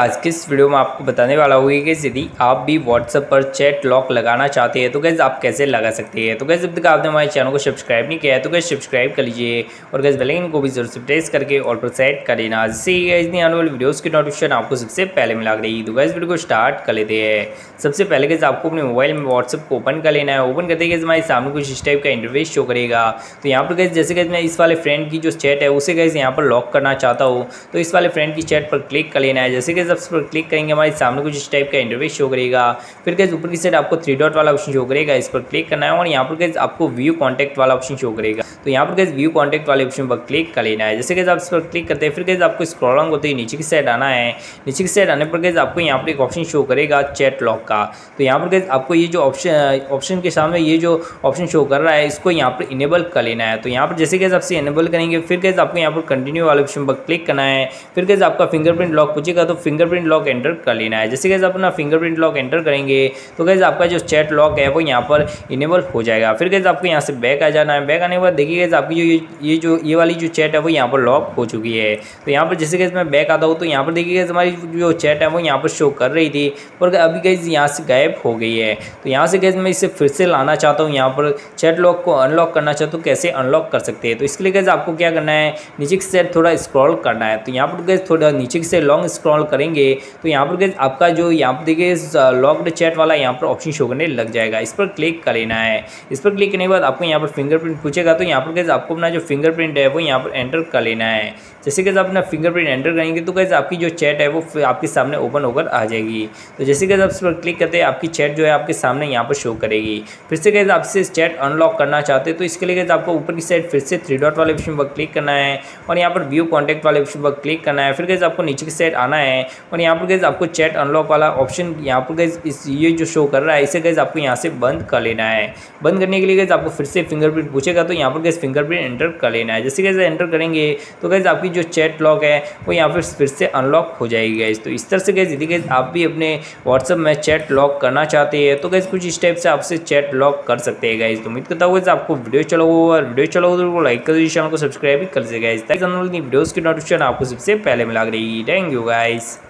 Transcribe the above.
आज के इस वीडियो में आपको बताने वाला होगा कि यदि आप भी व्हाट्सएप पर चैट लॉक लगाना चाहते हैं तो गैस आप कैसे लगा सकते हैं? तो गैस जब तक आपने हमारे चैनल को सब्सक्राइब नहीं किया है तो गैस सब्सक्राइब कर लीजिए और गैस बेलाइन को भी ज़रूर से प्रेस करके और पर सेट कर लेना जिससे आने वाली वीडियोज़ की नोटिफिकेशन आपको सबसे पहले मिला रही तो गैस वीडियो को स्टार्ट कर लेते हैं। सबसे पहले गैस आपको अपने मोबाइल में व्हाट्सएप को ओपन कर लेना है। ओपन करते गैस हमारे सामने कुछ इस टाइप का इंटरवेस शो करेगा। तो यहाँ पर गैस जैसे गैस मैं इस वाले फ्रेंड की जो चैट है, उसे गैस यहाँ पर लॉक करना चाहता हूँ। तो इस वाले फ्रेंड की चैट पर क्लिक कर लेना है। जैसे कि उस पर क्लिक करेंगे, हमारे सामने कुछ इस टाइप का इंटरव्यू शो करेगा। फिर कैसे ऊपर की साइड आपको थ्री डॉट वाला ऑप्शन शो करेगा, इस पर क्लिक करना है और यहाँ पर कैसे आपको व्यू कॉन्टैक्ट वाला ऑप्शन शो करेगा। तो यहाँ पर कैसे व्यू कॉन्टैक्ट वाले ऑप्शन पर क्लिक कर लेना है। जैसे कैसे आप इस पर क्लिक करते हैं, फिर कैसे आपको स्क्रॉलिंग होते ही नीचे की साइड आना है। नीचे की साइड आने पर कैसे आपको यहाँ पर एक ऑप्शन शो करेगा चैट लॉक का। तो यहाँ पर कैसे आपको ये जो ऑप्शन ऑप्शन के सामने ये जो ऑप्शन शो कर रहा है, इसको यहाँ पर इनेबल कर लेना है। तो यहाँ पर जैसे कैसे आपसे इनेबल करेंगे, फिर कैसे आपको यहाँ पर कंटिन्यू वाले ऑप्शन पर क्लिक करना है। फिर कैसे आपका फिंगरप्रिंट लॉक पूछेगा तो फिंगरप्रिंट लॉक एंटर कर लेना है। जैसे कैसे अपना फिंगरप्रिंट लॉक एंटर करेंगे तो कैसे आपका जो चैट लॉक है, वो यहाँ पर इनेबल हो जाएगा। फिर कैसे आपको यहाँ से बैक आ जाना है। बैक आने के बाद देखिए कैसे आपकी जो ये जो ये वाली जो चैट है वो यहाँ पर लॉक हो चुकी है तो यहाँ पर जैसे कैसे मैं बैक आता हूँ तो यहाँ पर देखिए कैसे हमारी जो चैट है वो यहाँ पर शो कर रही थी पर अभी कैसे यहाँ से गायब हो गई है तो यहाँ से कैसे मैं इसे फिर से लाना चाहता हूँ यहाँ पर चैट लॉक को अनलॉक करना चाहता हूँ कैसे अनलॉक कर सकते हैं तो इसके लिए कैसे आपको क्या करना है नीचे की साइड थोड़ा स्क्रॉल करना है तो यहाँ पर कैसे थोड़ा नीचे की साइड लॉन्ग स्क्रॉल करेंगे तो यहाँ पर कैसे आपका जो यहाँ पर देखिए लॉक्ड चैट वाला यहाँ पर ऑप्शन शो करने लग जाएगा इस पर क्लिक कर लेना है इस पर क्लिक करने के बाद आपको यहाँ पर फिंगरप्रिंट पूछेगा तो यहाँ पर कैसे आपको अपना जो फिंगरप्रिंट है वो यहाँ पर एंटर कर लेना है। जैसे कैसे आप अपना फिंगरप्रिंट एंटर करेंगे तो कैसे आपकी जो चैट है वो आपके सामने ओपन होकर आ जाएगी। तो जैसे कैसे आप इस पर क्लिक करते हैं, आपकी चैट जो है आपके सामने यहाँ पर शो करेगी। फिर से कैसे आपसे चैट अनलॉक करना चाहते हैं तो इसके लिए कैसे आपको ऊपर की साइड फिर से थ्री डॉट वाले ऑप्शन पर क्लिक करना है और यहाँ पर व्यू कॉन्टैक्ट वाले ऑप्शन पर क्लिक करना है। फिर कैसे आपको नीचे की साइड आना है और यहाँ पर कैसे आपको चैट अनलॉक वाला ऑप्शन यहाँ पर गैस इस ये जो शो कर रहा है, इसे गैस आपको यहाँ से बंद कर लेना है। बंद करने के लिए गैस आपको फिर से फिंगरप्रिंट पूछेगा तो यहाँ पर गैस फिंगरप्रिंट एंटर कर लेना है। जैसे कैसे एंटर करेंगे तो गैस आपकी जो चैट लॉक है, वो यहाँ पर फिर से अनलॉक हो जाएगी गैस तो इस तरह से गैस यदि गैस आप भी अपने व्हाट्सअप में चैट लॉक करना चाहते हैं तो गैस कुछ इस टाइप से आपसे चैट लॉक कर सकते हैं गैस तो उम्मीद करता हूँ गैस आपको वीडियो चलो और वीडियो चलो तो लाइक कर दीजिए चैनल को सब्सक्राइब भी कर दीजिए गैस वीडियोज़ की नोटिफिकेशन आपको सबसे पहले मिला रही। Thank you guys